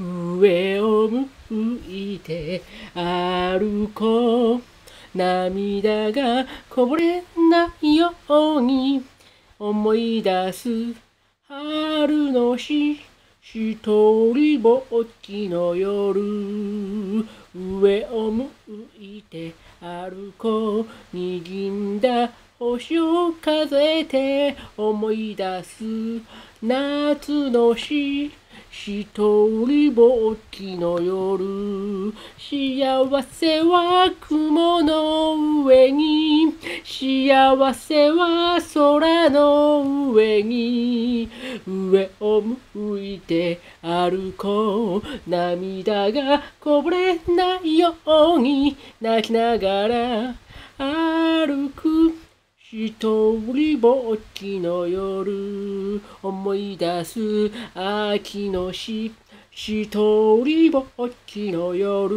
上を向いて歩こう。涙がこぼれないように。思い出す春の日。一人ぼっちの夜。上を向いて歩こう。握んだ星を数えて思い出す夏の日一人ぼっちの夜。幸せは雲の上に。幸せは空の上に。上を向いて歩こう。涙がこぼれないように。泣きながら歩く。一人ぼっちの夜思い出す秋の日一人ぼっちの夜。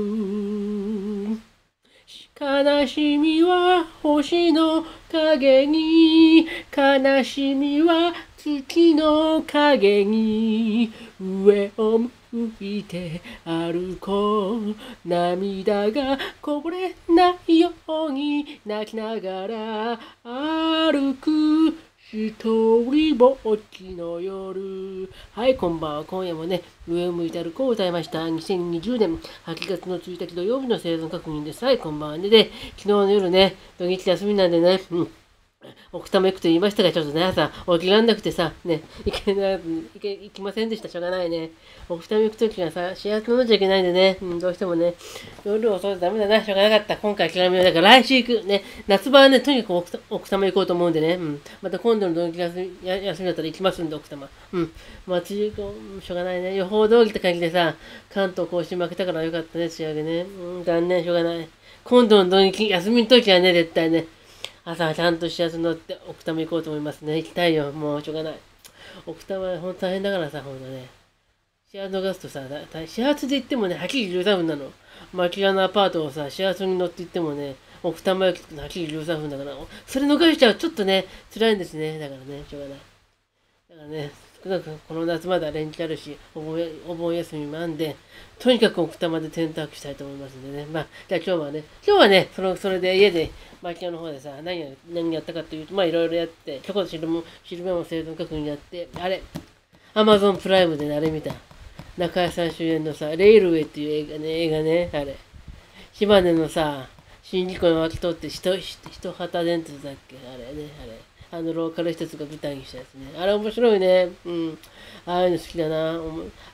悲しみは星の影に悲しみは月の影に。上を向いて歩こう涙がこぼれないように泣きながら歩く一人ぼっちの夜。はい、こんばんは。今夜もね、上を向いて歩こう歌いました。2020年8月の1日土曜日の生存確認です。はい、こんばんはね。で、昨日の夜ね、土日休みなんでね、うん。奥多摩行くと言いましたが、ちょっとね、朝起きらんなくてさ、ね、行けな、行け、行きませんでした。しょうがないね。奥多摩行くときはさ、幸せ飲んじゃいけないんでね、うん、どうしてもね、夜遅いとダメだな、しょうがなかった。今回諦めよう。だから来週行く。ね、夏場はね、とにかく奥多摩行こうと思うんでね、うん。また今度の土日休み休みだったら行きますんで、奥多摩。うん。まあ、次、しょうがないね。予報通りって感じでさ、関東甲信負けたからよかったね、仕上げね。うん、残念、しょうがない。今度の土日休みの時はね、絶対ね、朝はちゃんと幸せ乗って奥多摩行こうと思いますね。行きたいよ。もうしょうがない。奥多摩ほんと大変だからさ、ほんとね。幸せ逃すとさ、始発で行ってもね、8時13分なの。牧屋のアパートをさ、幸せに乗って行ってもね、奥多摩駅8時13分だから、それ逃しちゃうちょっとね、辛いんですね。だからね、しょうがない。だからね、少なくこの夏まだ連休あるし、お盆お盆休みもあんで、とにかく奥多摩でテントワークしたいと思いますんでね。まあ、じゃあ今日はね、今日はね、そのそれで家で、牧屋の方でさ、何や何やったかというと、まあいろいろやって、ちょこっと汁も、汁目も生存確認やって、あれ、アマゾンプライムでね、あれ見た。中谷さん主演のさ、レイルウェイっていう映画ね、映画ね、あれ。島根のさ、新宿の脇通って人、人旗電鉄だっけあれね、あれ。あのローカル施設が舞台にしたやつね。あれ面白いね。うん。ああいうの好きだな。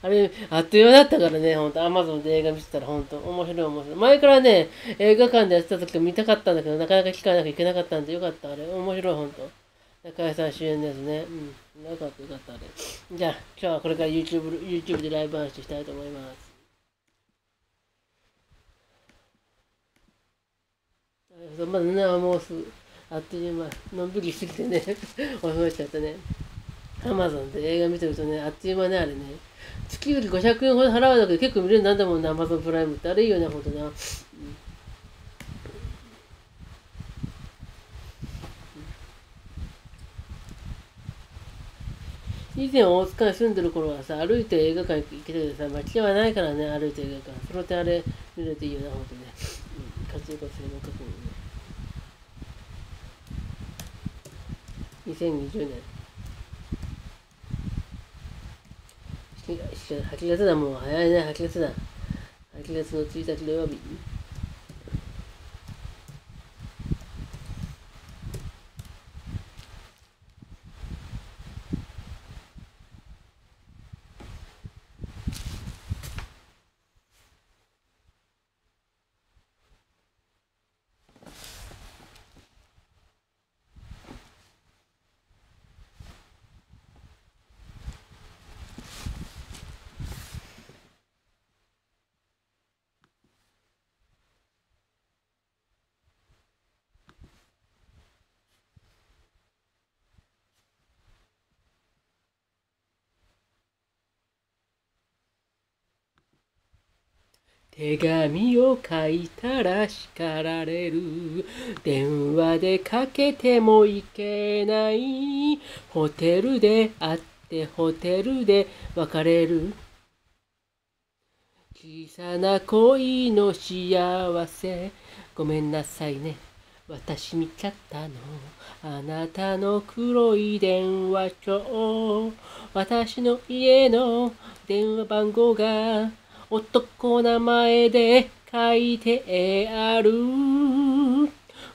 あれ、あっという間だったからね、ほんと。アマゾンで映画見てたらほんと。面白い面白い。前からね、映画館でやってた時見たかったんだけど、なかなか機会なく行けなかったんでよかった。あれ、面白いほんと。中谷さん主演のやつね。うん。よかったよかったあれ。じゃあ、今日はこれから YouTube, YouTube でライブ配信したいと思います。まだね、もうすぐ。あっという間、のんびりしてきてね、思いちゃったね。アマゾンで映画見てるとね、あっという間ね、あれね。月々500円ほど払うだけで結構見れるなんだもんね、アマゾンプライムって。あれいいよね、ほんとな。うん以前大塚に住んでる頃はさ、歩いて映画館行けててさ、街ではないからね、歩いて映画館。その点あれ見れていいよな、ほんとね。うん、活躍性の確認ね。2020年8月だもう早いね8月だ。8月の1日土曜日。手紙を書いたら叱られる。電話でかけてもいけない。ホテルで会ってホテルで別れる。小さな恋の幸せごめんなさいね私見ちゃったのあなたの黒い電話帳私の家の電話番号が男名前で書いてある。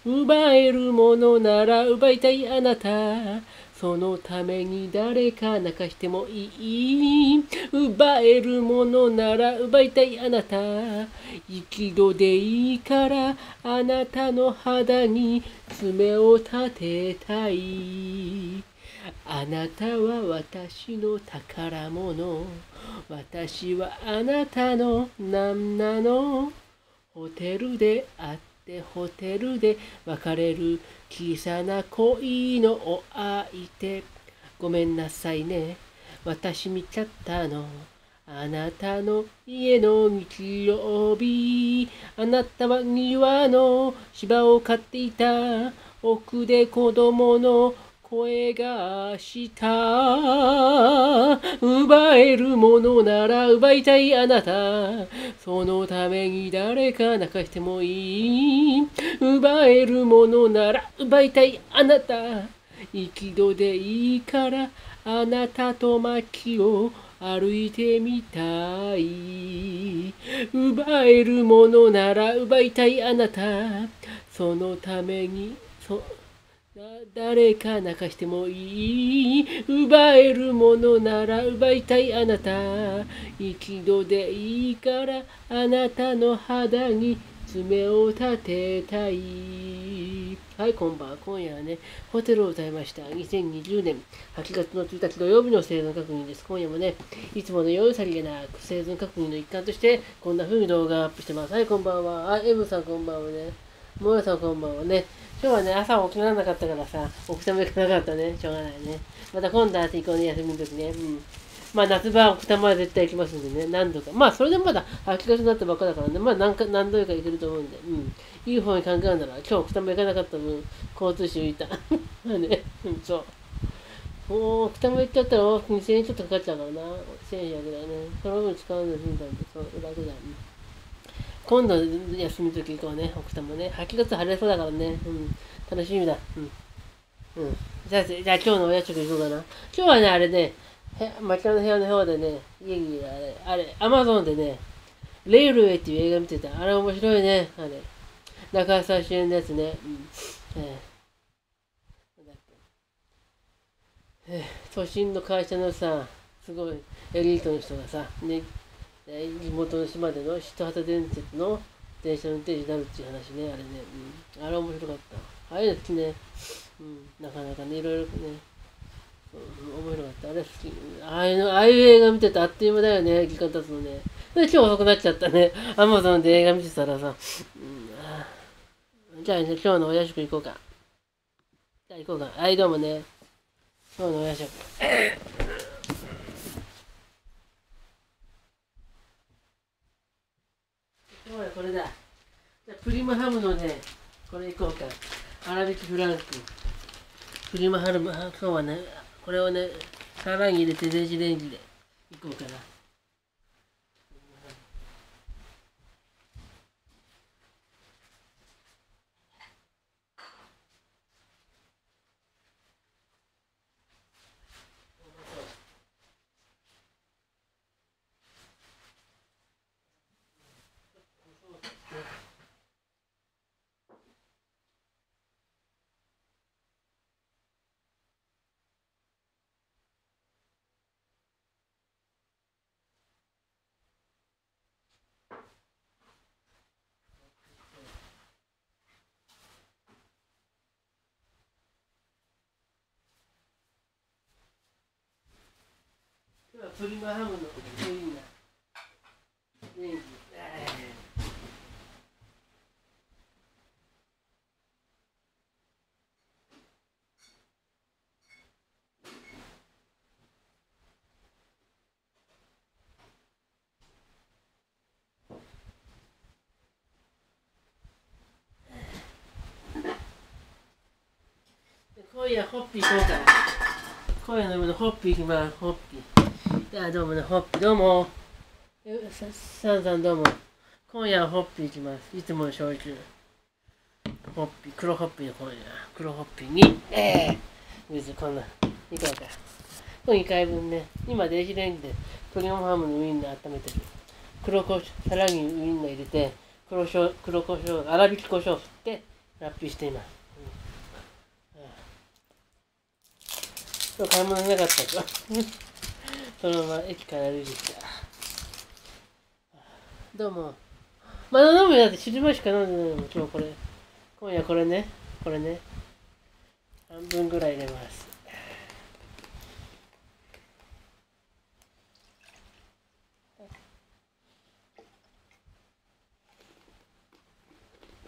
奪えるものなら奪いたいあなた。そのために誰か泣かしてもいい。奪えるものなら奪いたいあなた。一度でいいからあなたの肌に爪を立てたい。あなたは私の宝物。私はあなたの何なの？ホテルで会ってホテルで別れる小さな恋のお相手。ごめんなさいね。私見ちゃったの。あなたの家の日曜日。あなたは庭の芝を飼っていた。奥で子供の声がした。奪えるものなら奪いたいあなた。そのために誰か泣かしてもいい。奪えるものなら奪いたいあなた。一度でいいからあなたと薪を歩いてみたい。奪えるものなら奪いたいあなた。そのためにそ誰か泣かしてもいい奪えるものなら奪いたいあなた。一度でいいからあなたの肌に爪を立てたい。はいこんばんは。今夜はねホテルを歌いました。2020年8月の1日土曜日の生存確認です。今夜もねいつものようさりげなく生存確認の一環としてこんな風に動画アップしてます。はいこんばんは。あ M さんこんばんはね。もやさんこんばんはね。今日はね、朝起きられなかったからさ、起きたも行かなかったね。しょうがないね。また今度は行こうね、休みの時ね。うん。まあ夏場は奥多摩は絶対行きますんでね、何度か。まあそれでまだ8月になったばっかだからね、まあ何か何度か行けると思うんで、うん。いい方に考えるなら、今日奥多摩行かなかった分、交通費浮いた。まあね、うん、そう。もう奥多摩行っちゃったら2000円ちょっとかかっちゃうからな。1000円やぐらいね。その分使うの済んだんで、そう、楽だね。今度休みの時行こうね、奥多摩ね。8月晴れそうだからね。うん。楽しみだ。うん。うん。じゃあ、じゃあ今日のお夜食行こうかな。今日はね、あれね、町の部屋の方でね、家にあれ、あれ、アマゾンでね、レイルウェイっていう映画見てた。あれ面白いね。あれ。中澤主演のやつね。うん。えー、都心の会社のさ、すごいエリートの人がさ、ね、地元の島での一旗伝説の電車運転手になるっていう話ね、あれね。うん。あれ面白かった。ああいうの好きね。うん、なかなかね、いろいろね、うん、面白かった。あれ好き。ああいうの、ああいう映画見てたあっという間だよね、時間経つのね。で、今日遅くなっちゃったね。アマゾンで映画見てたらさ、うん、じゃあ、ね、今日のお夜食行こうか。じゃあ行こうか。はい、どうもね。今日のお夜食。今日はこれだ。じゃプリマハムのね、これいこうか。粗挽きフランク。プリマハム、今日はね、これをね、さらに入れて電子レンジでいこうかな。プリマハムのウインナーネギ今夜ホッピー行こうか今夜のホッピー行きます。ホッピー。じゃあどうもね、ホッピーどうも。ささんさんどうも。今夜はホッピー行きます。いつもの焼酎。ホッピー、黒ホッピーの今夜。黒ホッピーに、ええ水こんな、2回か。これ2回分ね。今電子レンジで鶏ももハムのウインナー温めてる。黒胡椒、さらにウインナー入れて、黒椒、黒胡椒、粗挽き胡椒振って、ラップしています。うん今日買い物なかったか。そのまま駅から歩いてきた。どうも。まだ飲むよだって汁ましか飲んでないもん、今日これ。今夜これね、これね。半分ぐらい入れます。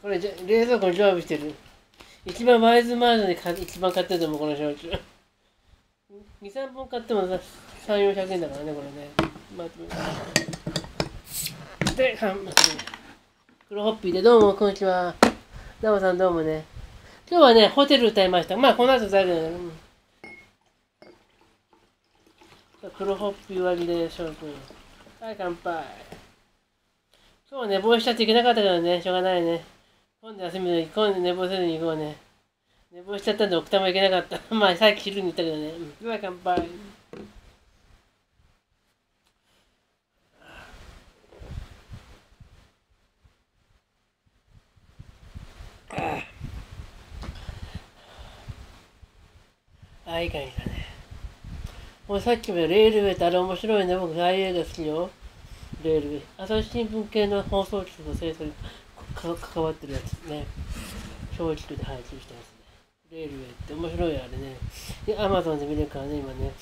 これじゃ冷蔵庫に常備してる。一番ワイズマージで一番買ってると思う、この焼酎。2、3本買ってもさ3、400円だからね、これね。まとめてで、半分。黒ホッピーで、どうも、こんにちは。ナオさん、どうもね。今日はね、ホテル歌いました。まあ、この後歌えるよね。うん、黒ホッピー割りで、翔くん。はい、乾杯。今日は寝坊しちゃっていけなかったけどね、しょうがないね。今度休みで、今度寝坊せずに行こうね。寝坊しちゃったんで、奥多摩行けなかった。まあ、さっき昼に言ったけどね。うん、はい、乾杯。ああ、いい感じだね。もうさっきもレールウェイってあれ面白いね。僕、ああいう映画好きよ。レールウェイ。朝日新聞系の放送局の制作に関わってるやつね。松竹で配信したやつ。レールウェイって面白いあれね。で、アマゾンで見れるからね、今ね。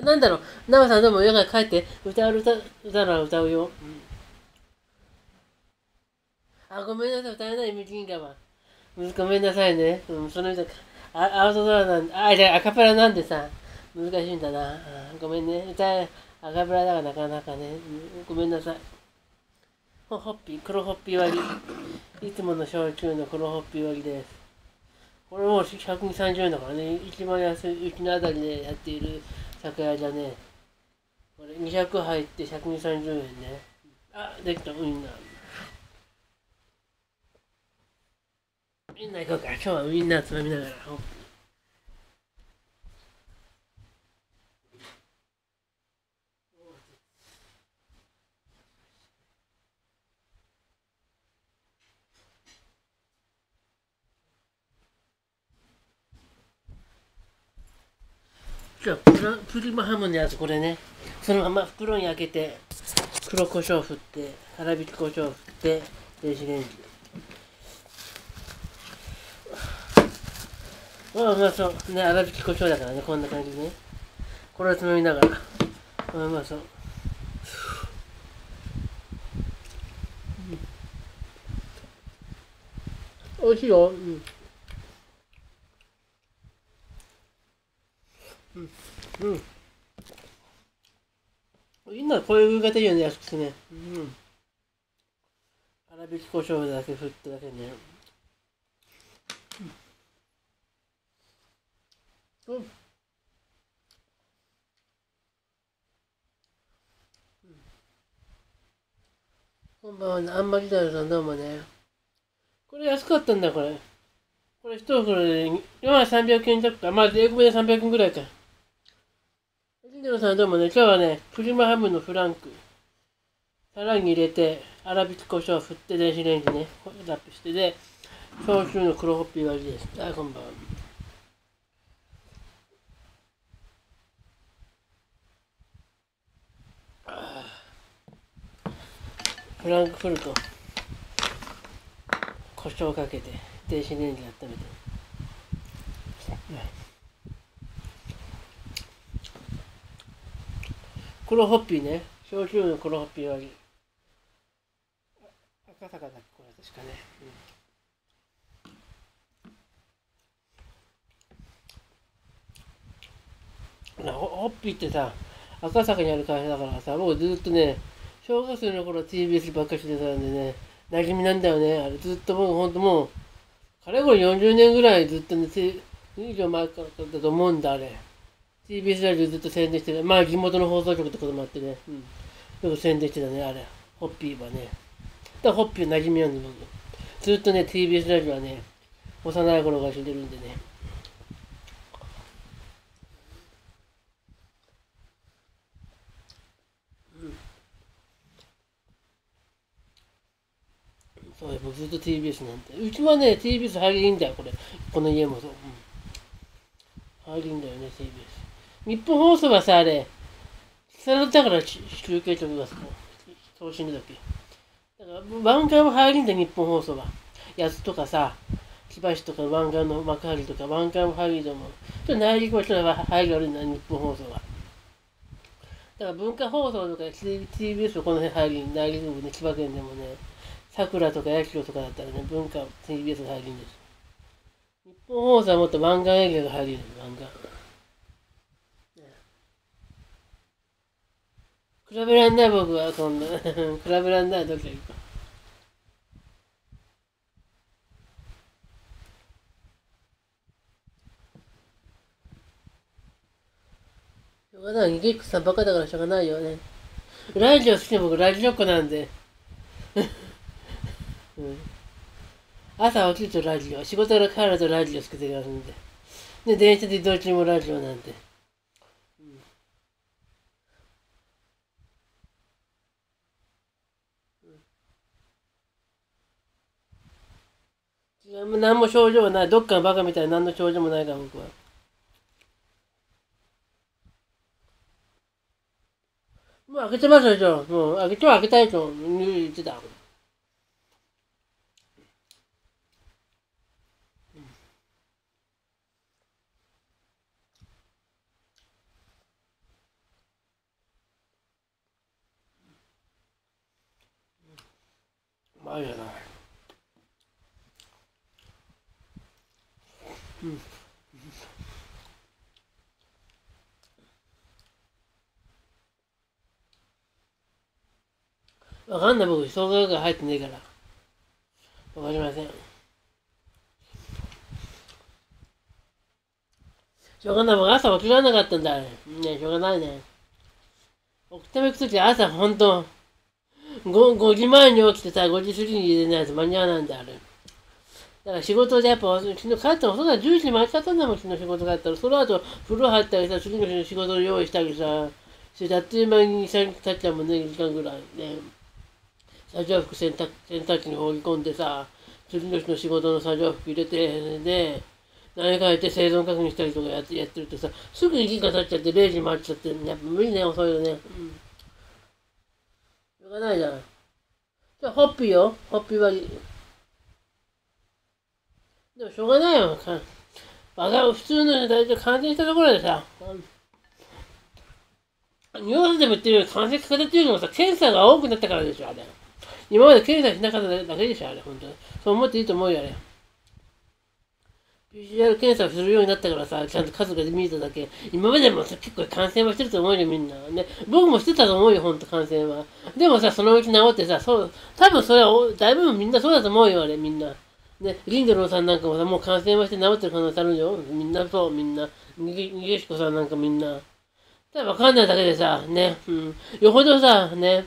なんだろう、ナオさんどうもよく帰って、歌う歌、歌なら歌うよ。あ、ごめんなさい、歌えない、ミキンガは。ごめんなさいね。うん、その歌、あアウトドアなんで、あ、じゃあアカペラなんでさ、難しいんだな。あごめんね。歌え、アカペラだからなかなかね。ごめんなさい。ホホッピー、黒ホッピー割り。いつもの焼酎の黒ホッピー割りです。これもう130円だからね。一番安い、うちのあたりでやっている酒屋じゃね。これ200入って130円ね。あ、できた、ウインナー。ウインナー行こうか。今日はウインナーつまみながら。じゃあプラプリマハムのやつこれね。そのまま袋に開けて黒胡椒振って粗挽き胡椒振って電子レンジああうまそう。ね粗挽き胡椒だからね。こんな感じでね。これをつまみながら。ああうまそう。うん。美味しいよ。うん。うん。今こういう方いいよね、安くてね。うん。粗挽き胡椒だけ振っただけね。うん。うん。こんばんはね、あんまりだよさん、どうもね。これ安かったんだ、これ。これ一袋で、今は300円弱か。まあ、英語で300円ぐらいか。ジロさんどうもね、今日はね、プリマハムのフランク、さらに入れて、粗挽き胡椒を振って電子レンジね、ラップしてで、焼酎の黒ホッピー割りです。あ、こんばんは。フランクフルト、胡椒かけて、電子レンジで温めて。黒ホッピーね。焼酎の黒ホッピー割り。赤坂だっけこれ確かね。うんなホホッピーってさ、赤坂にある会社だからさ、僕ずっとね、小学生の頃 TBS ばっかりしてたんでね、馴染みなんだよね。あれずっと僕ほんともう、かれこれ40年ぐらいずっとね、て以上前からだと思うんだ、あれ。TBS ラジオずっと宣伝してた。まあ、地元の放送局ってこともあってね。うん。よく宣伝してたね、あれ。ホッピーはね。だホッピー馴染みなんで、僕。ずっとね、TBS ラジオはね、幼い頃から知ってるんでね。そう僕ずっと TBS なんて。うちはね、TBS 入りいいんだよ、これ。この家もそう。うん、入りいいんだよね、TBS。日本放送はさ、あれ、それだから中継局が送信だけ？だから、番組も入りんだよ、日本放送は。やつとかさ、千葉市とか湾岸の幕張とか湾岸も入りでも、ちょっと内陸はちょっと入りあるんだ、日本放送は。だから文化放送とか TBS はこの辺入り、内陸部ね、千葉県でもね、桜とか八代とかだったらね、文化 TBS が入るんです。日本放送はもっと漫画営業が入るんです、漫画。比べらんない僕はそんな。比べらんないどっちがいいか。しょうがない。ギックさんバカだからしょうがないよね。ラジオ好きで僕ラジオっ子なんで。うん、朝起きるとラジオ、仕事から帰るとラジオつけてやるんで。で、電車で移動中もラジオなんで。何も症状はない。どっかのバカみたいに何の症状もないから、僕は。もう開けてますでしょ。もう開けては開けたいと言ってた。まいじゃなうん。わかんない僕、生姜が入ってねえから。わかりません。しょうがない。僕朝起きられなかったんだ。ねしょうがないね。起きて行くとき朝ほんと、5, 5時前に起きてさ、5時過ぎに入れないと間に合わないんだ、あれ。だから仕事でやっぱ、昨日帰ったの、そんな10時に回っちゃったんだもん、昨日仕事帰ったら。その後、風呂入ったりさ、次の日の仕事を用意したりさ、それであっという間に2、3経っちゃうもんね、2時間ぐらいね。作業服洗濯洗濯機に放り込んでさ、次の日の仕事の作業服入れて、で、何かやって生存確認したりとかやってやってるとさ、すぐに時間経っちゃって0時回っちゃって、やっぱ無理ね、遅いよね。うんしょうがないじゃん。じゃあ、ホッピーよ。ホッピーは、でもしょうがないよ。バカ、普通の大体感染したところでさ、ニュースでも言ってるより感染かかってるのもさ、検査が多くなったからでしょ、あれ。今まで検査しなかっただけでしょ、あれ、本当に。そう思っていいと思うよ、あれ。PCR 検査をするようになったからさ、ちゃんと数が見えただけ。今までもさ、結構感染はしてると思うよ、みんな。ね。僕もしてたと思うよ、ほんと感染は。でもさ、そのうち治ってさ、そう、多分それは、だいぶみんなそうだと思うよ、あれ、みんな。ね、リンドローさんなんかもさ、もう感染はして治ってる可能性あるよ。みんなそう、みんな。にげ、にげしこさんなんかみんな。ただわかんないだけでさ、ね、うん。よほどさ、ね、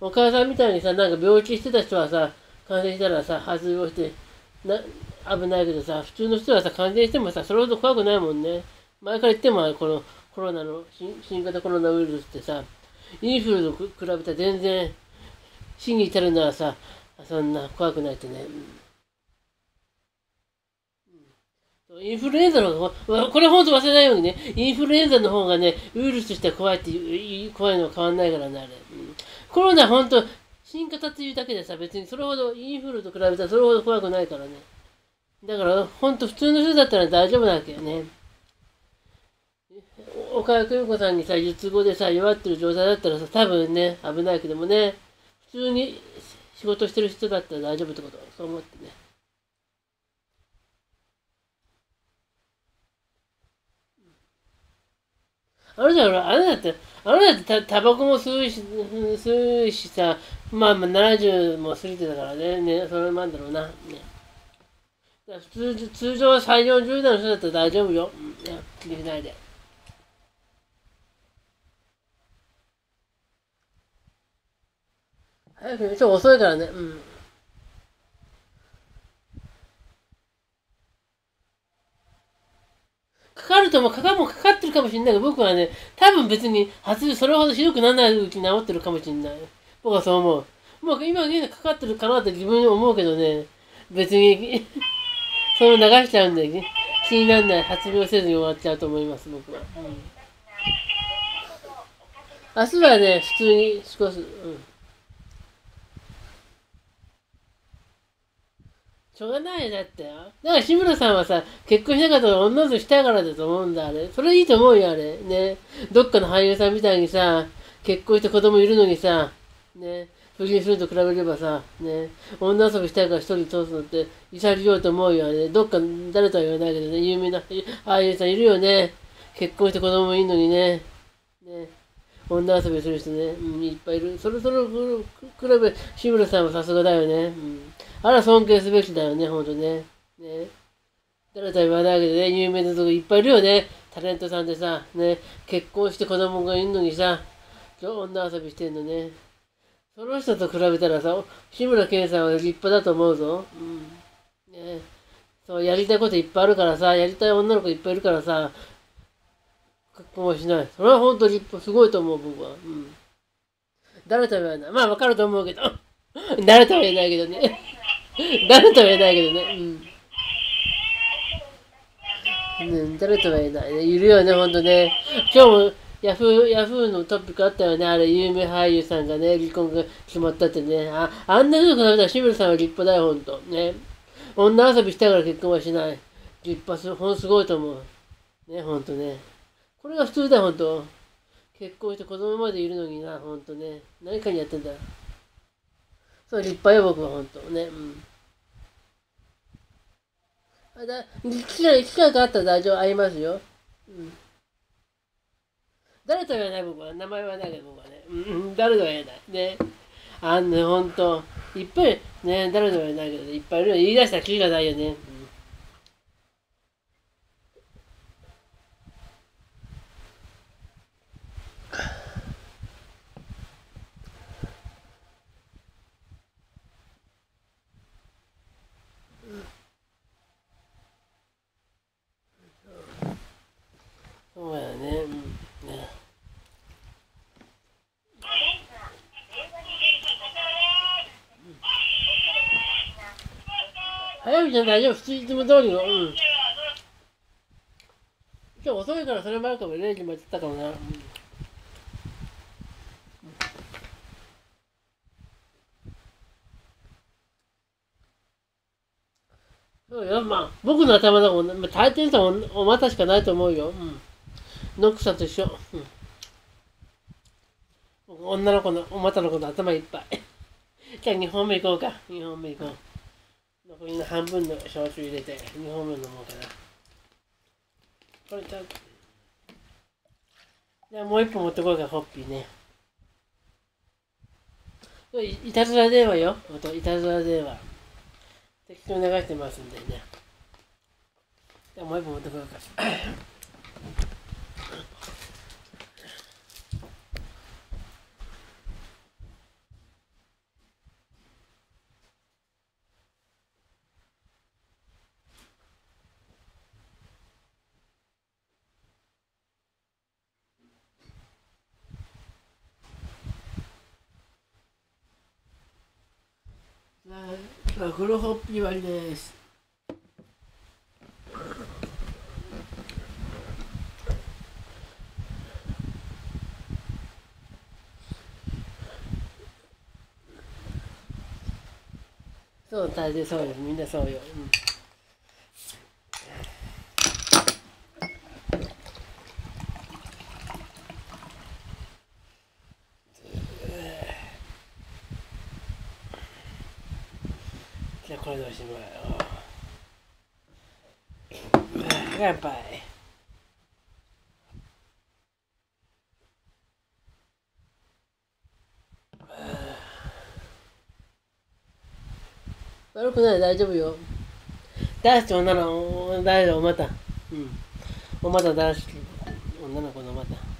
お母さんみたいにさ、なんか病気してた人はさ、感染したらさ、発病して、な、危ないけどさ、普通の人はさ、感染してもさ、それほど怖くないもんね。前から言っても、このコロナの、新型コロナウイルスってさ、インフルと比べたら全然、死に至るのはさ、そんな怖くないってね。インフルエンザの方が、これ本当忘れないようにね、インフルエンザの方がね、ウイルスとしては怖いっていう、怖いのは変わんないからね、あれ。コロナ本当、新型っていうだけでさ、別にそれほどインフルと比べたらそれほど怖くないからね。だから、ほんと普通の人だったら大丈夫だけどね。岡谷久美子さんにさ、術後でさ、弱ってる状態だったらさ、多分ね、危ないけどもね、普通に仕事してる人だったら大丈夫ってこと、そう思ってね。あれだよ、あれだって、あれだってタタバコも吸うし、吸うしさ、まあまあ70も過ぎてたからね、ね、それもあんだろうな。ね。通通常3、40代の人だったら大丈夫よ。うん、気にしないで。早く、ちょっと遅いからね。うん。かかるとも、かかもかかってるかもしれないけど、僕はね、多分別に発それほどひどくならないうちに治ってるかもしれない。僕はそう思う。もう今ね、かかってるかなって自分に思うけどね、別に その流しちゃうんで、ね、気にならない発病せずに終わっちゃうと思います、僕は。うん、明日はね、普通に少し、うん。しょうがないよ、だってよ。だから志村さんはさ、結婚しなかったら女としたいからだと思うんだ、あれ。それいいと思うよ、あれ。ね。どっかの俳優さんみたいにさ、結婚して子供いるのにさ、ね。不倫すると比べればさ、ね。女遊びしたいから一人通すのって潔いと思うよ、あれ。どっか、誰とは言わないけどね、有名な俳優さんいるよね。結婚して子供もいるのにね。ね。女遊びする人ね、うん、いっぱいいる。それそれ比べ、志村さんはさすがだよね。うんあら尊敬すべきだよね、ほんとね。ね。誰とは言わないけどね、有名なとこいっぱいいるよね。タレントさんでさ、ね、結婚して子供がいるのにさ、女遊びしてんのね。その人と比べたらさ、志村けんさんは立派だと思うぞ。うん。ねそう、やりたいこといっぱいあるからさ、やりたい女の子いっぱいいるからさ、結婚はしない。それは本当立派、すごいと思う、僕は。うん。誰とは言わない。まあ、わかると思うけど。誰とは言えないけどね。誰とは言えないけどね。うん。うん、誰とは言えないね。いるよね、ほんとね。今日もヤフー、ヤフーのトピックあったよね。あれ、有名俳優さんがね、離婚が決まったってね。あ、あんな人比べたら志村さんは立派だよ、ほんと。ね。女遊びしたから結婚はしない。立派す、ほんすごいと思う。ね、ほんとね。これが普通だよ、ほんと。結婚して子供までいるのにな、ほんとね。何かにやってんだ。そう、立派よ、僕は、本当ね。うん。あだ機会、機会があったら大丈夫、ありますよ。うん。誰とは言わない、僕は。名前はないけど、僕はね。うん、誰とは言えない。ね。あんね、ほんと。いっぱい、ね、誰とは言えないけど、いっぱいいるよ。言い出したらキリがないよね。そうやね。うん。ね早いじゃ大丈夫。普通いつも通りの。うん。今日遅いからそれもあるかも。0時までったかもな。うんそうよ、まあ、僕の頭のまあ、大抵の人はお股しかないと思うよ。うん。ノックさんと一緒。うん、女の子の、お股の子の頭いっぱい。じゃあ2本目行こうか。2本目行こう。残りの半分の焼酎入れて、2本目飲もうかな。これちゃん。じゃあもう1本持ってこうか、ホッピーね。いいたずら電話よ。いたずら電話。適当に流してますんでね。じゃあもう1本持ってこようか。黒ホッピー割りです。そう、大体そうです。みんなそうよ。うんこれどうしても乾杯悪くない大丈夫よ。大好き女の大丈夫また。うん。おまた大好き女の子のまた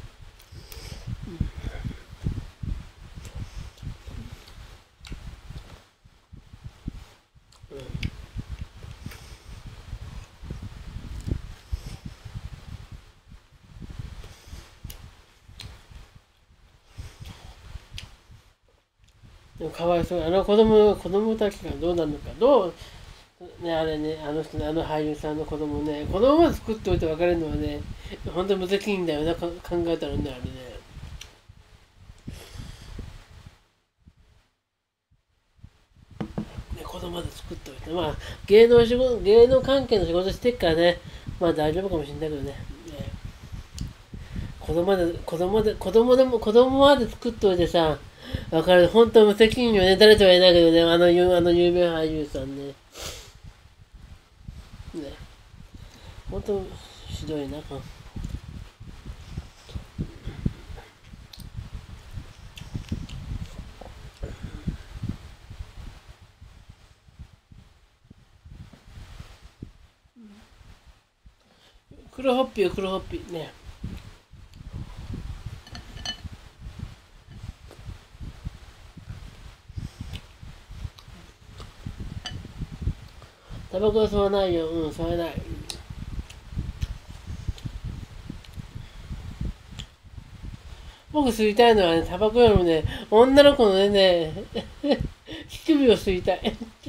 でもかわいそうあの子供子供たちがどうなるのかどうねあれねあの人あの俳優さんの子供ね子供ま作っておいて別れるのはね本当に難しいんだよな考えたらねあれね。ね子供まで作っておいてまあ芸能仕事芸能関係の仕事してっからねまあ大丈夫かもしれないけどね。子供で子供で子供でも子供まで作っておいてさわかる。本当無責任よね。誰とは言えないけどね。あの、あの有名俳優さんね。ね。本当、ひどいな。黒ホッピー、黒ホッピー。ね。タバコは吸わないよ。うん、吸わない。僕吸いたいのはね、タバコよりもね、女の子のね、乳首を吸いたい。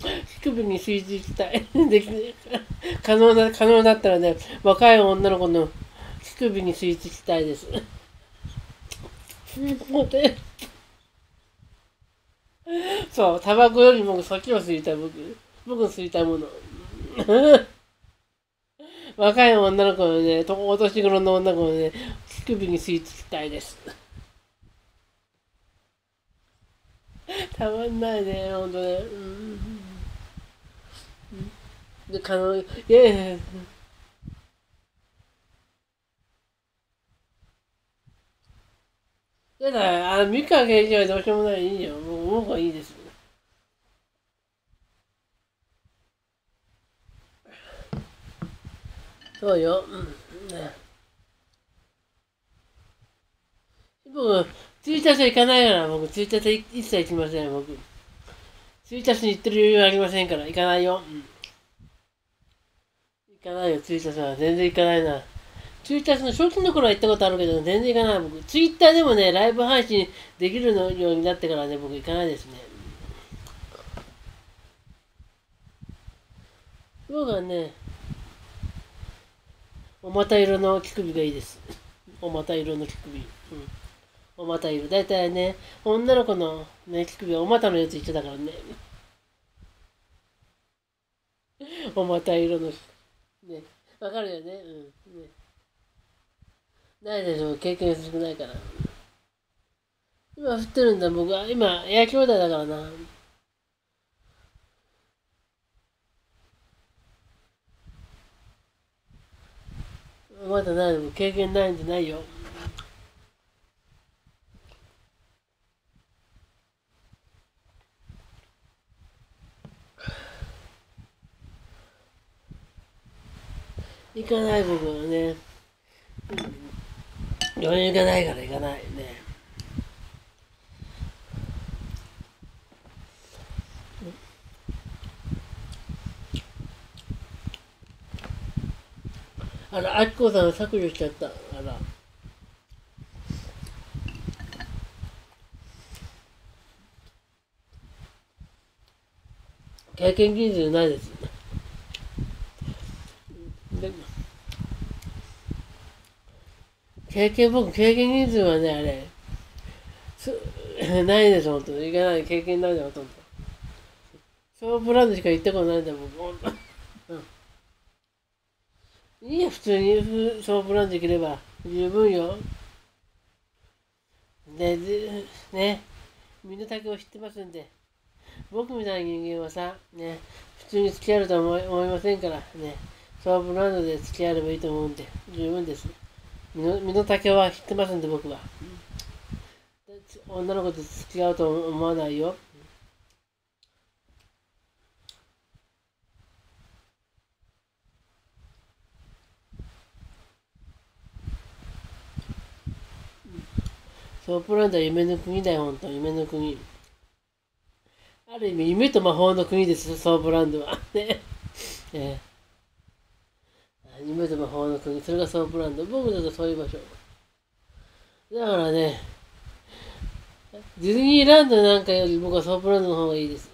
乳首に吸い付きたい。でき可能な、可能だったらね、若い女の子の乳首に吸い付きたいです。そう、タバコよりもそっちを吸いたい、僕。僕の吸いたいもの。若い女の子のね、お年頃の女の子のね、乳首に吸い付きたいです。たまんないね、ほんとね。うん。で、可能、いやいややだ、あの、三河刑事はどうしようもない。いいよ。もう、僕はいいです。そうよ。うん。僕、ツイッター行かないから、僕、ツイッター一切行きません、僕。ツイッターに行ってる余裕はありませんから、行かないよ。うん。行かないよ、ツイッターは。全然行かないな。ツイッターの初期の頃は行ったことあるけど、全然行かない、僕。ツイッターでもね、ライブ配信できるのようになってからね、僕行かないですね。僕はね、おまた色の乳首がいいです。おまた色の乳首。うん。おまた色。だいたいね、女の子のね、乳首はおまたのやつ一緒だからね。おまた色の。ね。わかるよね。うん。ね。ないでしょ。経験少ないから。今振ってるんだ、僕は。今、野球弟だからな。まだない経験ないんじゃないよ。行かない僕はね。余裕がないから行かないね。あら、あきこさん削除しちゃった。あら。経験技術ないです。で経験、僕、経験技術はね、あれ、す ないです、本当に。いかない、経験ないで、ほとんど。そうブランドしか行ったことないんだ、僕。いいや、普通にソープランできれば十分よ。で、ね、身の丈を知ってますんで、僕みたいな人間はさ、ね、普通に付き合うと思い思いませんから、ね、ソープランドで付き合えればいいと思うんで、十分です。身の身の丈は知ってますんで、僕は。女の子と付き合うと思わないよ。ソープランドは夢の国だよ、ほんと。夢の国。ある意味、夢と魔法の国です、ソープランドは。ね。えー、夢と魔法の国。それがソープランド。僕だとそういう場所。だからね、ディズニーランドなんかより僕はソープランドの方がいいです。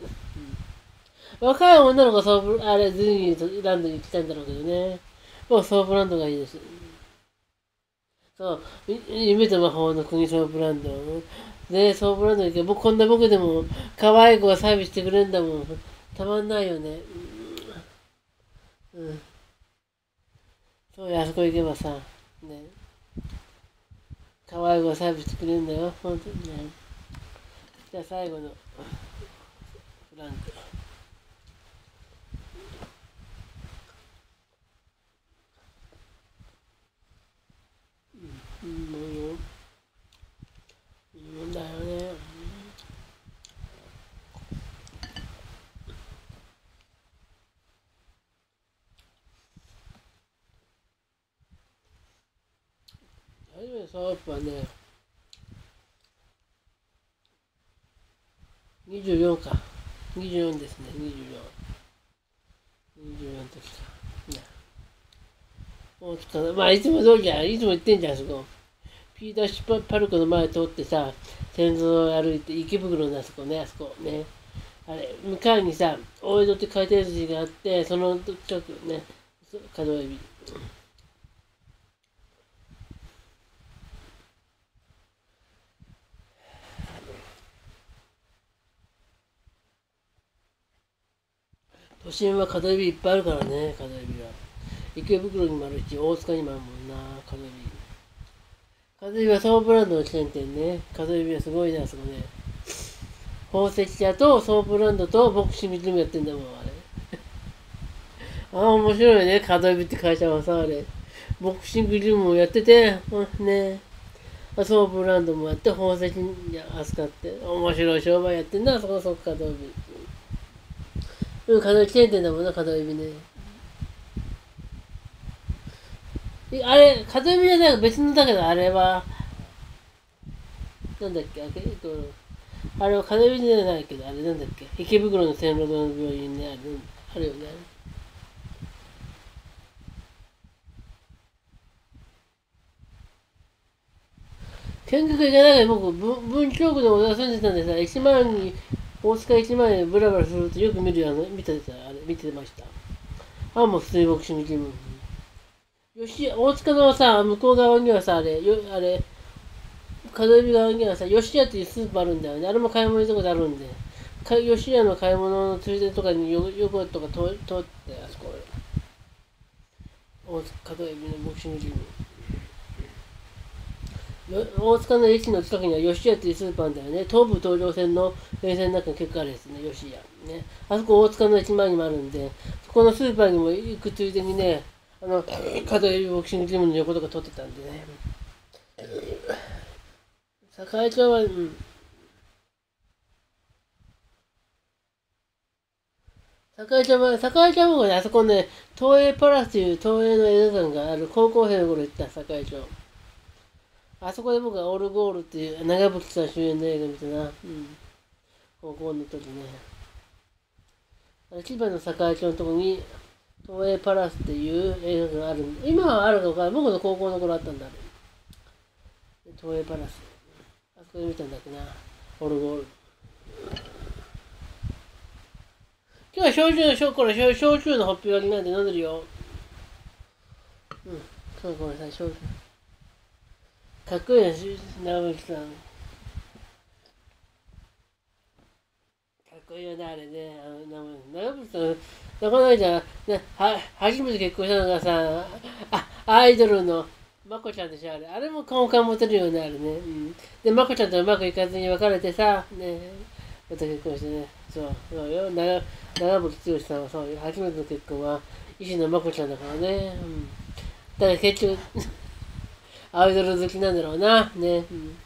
うん、若い女の子ソープ、あれ、ディズニーランドに行きたいんだろうけどね。僕はソープランドがいいです。そう、夢と魔法の国ソープランド。ねソープランド行け僕こんな僕でも可愛い子がサービスしてくれるんだもん。たまんないよね。うん。そうや、あそこ行けばさ、ね。可愛い子がサービスしてくれるんだよ。ほんとにね。じゃあ最後のフランク。うん、もうよ。いいん。だよね。初めてソープはね、24か。24ですね、24。24の時か。ね。大塚まあ、いつも通りじゃん。いつも言ってん。じゃん、そこ。ピーターシュパルコの前通ってさ、天蔵を歩いて、池袋のあそこね、あそこね。あれ、向かいにさ、大江戸って回転寿司があって、その近くね、角エビ。都心は角海老いっぱいあるからね、角海老は。池袋にもあるし、大塚にもあるもんな、角海老。角海老はソープランドのチェーン店ね。角海老はすごいね、あそこね。宝石屋とソープランドとボクシングジムやってんだもん、あれ。ああ、面白いね、角海老って会社はさ、あれ。ボクシングジムもやってて、ね。ソープランドもやって、宝石屋扱って、面白い商売やってんな、そこそこ角海老。うん、角エビチェーン店だもんな、角エビね。あれ、角エビじゃない別のだけど、あれは、なんだっけ、あえっと、あれは角エビじゃないけど、あれなんだっけ、池袋の線路の病院ね、あれ、あるよね。見学行かないで僕、文京区でお住んでたんでさ、1万に大塚駅前でブラブラするとよく見るやの見てたあれ見てました。あもう水木シングジムよし大塚のさ向こう側にはさあれよあれ角指側にはさ吉屋っていうスーパーあるんだよねあれも買い物行くとことあるんでか吉屋の買い物のついでとかによ横とか通通ってあそこ大塚角指のボクシングジム大塚の駅の近くには吉屋っていうスーパーんだよね。東武東上線の沿線の中に結構あるですね、吉屋。ね。あそこ大塚の駅前にもあるんで、そこのスーパーにも行くついでにね、あの、角エビボクシングジムの横とか撮ってたんでね。栄町は、うん。栄町は、栄町はね、あそこね、東映パラスという東映の映画館がある高校生の頃行った栄町。あそこで僕はオルゴールっていう長渕さん主演の映画見たな。うん。高校の時ね。千葉の栄町のとこに、東映パラスっていう映画があるんで、今はあるのか、僕の高校の頃あったんだ。東映パラス。あそこで見たんだっけな。オルゴール。今日は焼酎の、これ焼酎のホッピー割りなんで飲んでるよ。うん。そう、ごめんなさい、焼酎。かっこいいし、直樹さん。かっこいいよね、あれね。あの直樹さん、なかなかじゃ、ね、は、初めて結婚したのがさ、あ、アイドルの、まこちゃんでしょ、あれ。あれも好感持てるよね、あれね。うん。で、まこちゃんとうまくいかずに別れてさ、ね、また結婚してね。そう、そうよ。長長渕剛さんはそうよ。初めての結婚は、石野まこちゃんだからね。うん。だから結局、アイドル好きなんだろうな。ね。うん。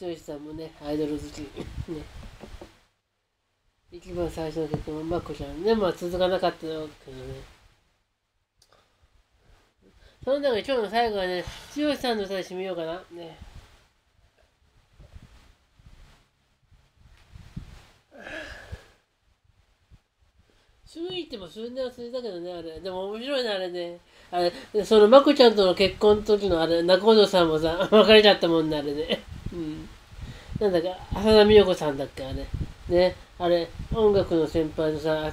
剛さんもね、アイドル好き。ね。一番最初の時もまくちゃん。でも続かなかったけどね。その中で今日の最後はね、剛さんの歌で締めようかな。ね。すぐ行っても数年は続いたけどね、あれ。でも面白いね、あれね。あれ、その、まこちゃんとの結婚の時のあれ、中本さんもさ、別れちゃったもんね、あれね。うん。なんだか、浅田美代子さんだっけ、あれ。ね。あれ、音楽の先輩のさ、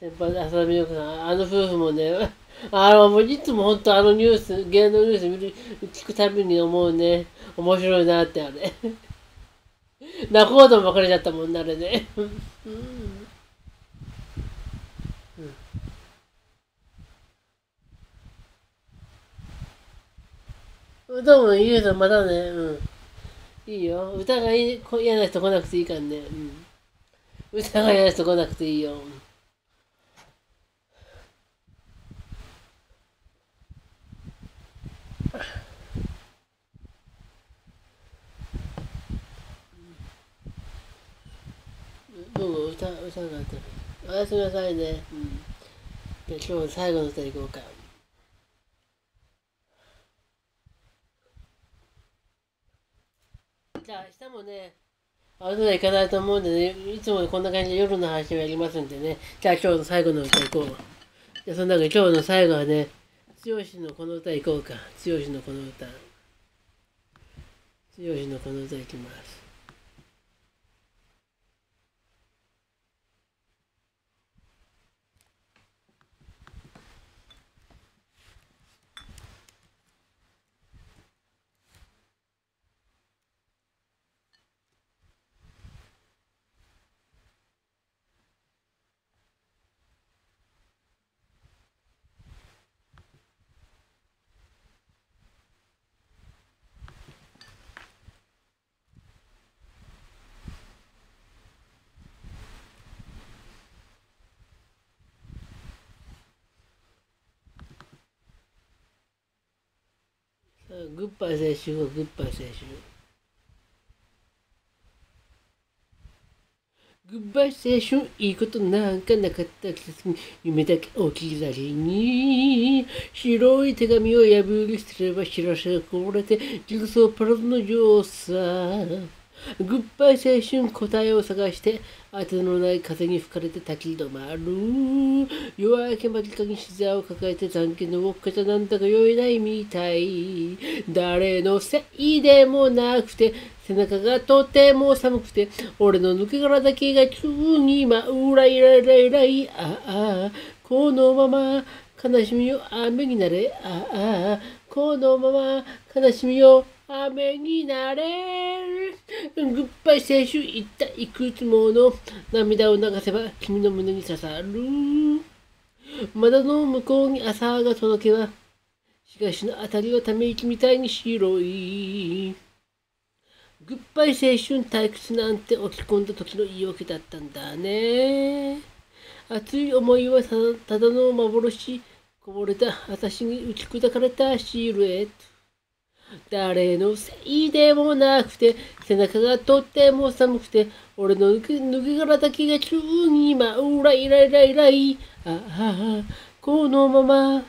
先輩の浅田美代子さん、あの夫婦もね、あの、もういつも本当あのニュース、芸能ニュース見る、聞くたびに思うね。面白いなって、あれ。仲人も別れちゃったもんね、あれね。うんどうも、ゆうさん、またね。うん。いいよ。歌がいい嫌な人来なくていいからね。うん。歌が嫌な人来なくていいよ。どうも、歌、歌があった。おやすみなさいね。うん。じゃ今日最後の歌いこうか。じゃあ明日もね、アウトドア行かないと思うんでね、いつもこんな感じで夜の配信をやりますんでね、じゃあ今日の最後の歌行こう。じゃあその中で今日の最後はね、剛のこの歌行こうか。剛のこの歌。剛のこの歌いきます。グッバイ青春グッバイ青春。グッバイ青春、いいことなんかなかった季節に夢だけ置き去りに白い手紙を破り捨てれば知らせがこぼれてジグソーパラドの上さ。グッバイ青春答えを探して当てのない風に吹かれて立ち止まる。夜明け間近に膝を抱えて残機のウォッカじゃなんだか酔えないみたい。誰のせいでもなくて背中がとても寒くて俺の抜け殻だけが急に真裏イライライライああこのまま悲しみを雨になれ。ああこのまま悲しみを雨になれグッバイ青春いったいくつもの涙を流せば君の胸に刺さる。窓の向こうに朝が届けば東のあたりはため息みたいに白い。グッバイ青春退屈なんて落ち込んだ時の言い訳だったんだね。熱い思いはただの幻。こぼれた私に打ち砕かれたシルエット。誰のせいでもなくて、背中がとっても寒くて、俺の抜け抜け殻だけが急に今、うらいらいらいらい。ああ、このまま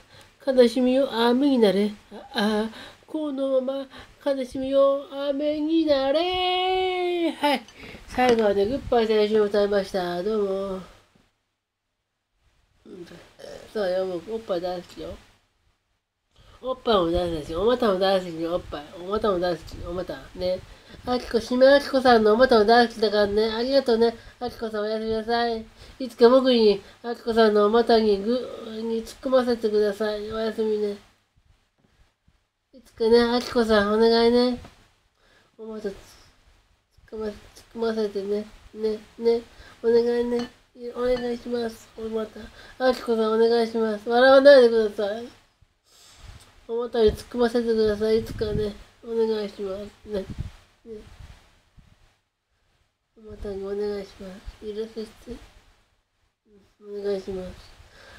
悲しみを雨になれ。ああ、このまま悲しみを雨になれ。はい。最後はね、グッバイ最初を歌いました。どうも。そうよ、もおっぱい大好きよ。おっぱいも大好き、お股も大好き、おっぱい。お股も大好き、お股。ね。あきこ、しめあきこさんのお股も大好きだからね。ありがとうね。あきこさんおやすみなさい。いつか僕に、あきこさんのお股にぐ、に突っ込ませてください。おやすみね。いつかね、あきこさんお願いね。お股突っ込ま、突っ込ませてね。ね、ね。お願いね。お願いします。おまた。あきこさんお願いします。笑わないでください。おまたに突っ込ませてください。いつかね、お願いします。ね。ねおまたにお願いします。いらっしゃいお願いします。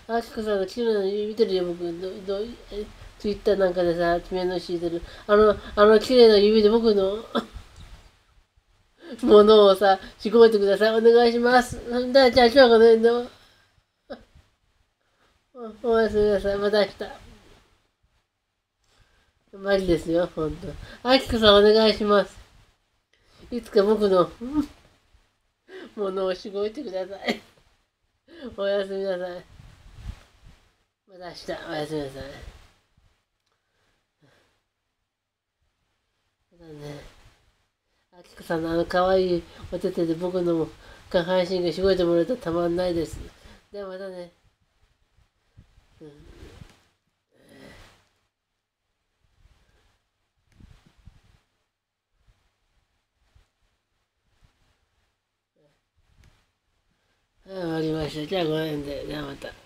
あきこさんが昨日の見てるよ、僕。ど、ど、え、ツイッターなんかでさ、爪の敷いてる？あの、あの綺麗な指で僕の ものをさ、仕込めてください。お願いします。だじゃあ今日はこの辺で。おやすみなさい。また明日。マジですよ、ほんと。あきこさんお願いします。いつか僕の ものをしごいてください。おやすみなさい。また明日、おやすみなさい。またね。あきこさんのあの可愛いお手手で僕の下半身がしごいてもらえたらたまんないです。ではまたね。うんはい、終わりました。じゃあごめんで。じゃあまた。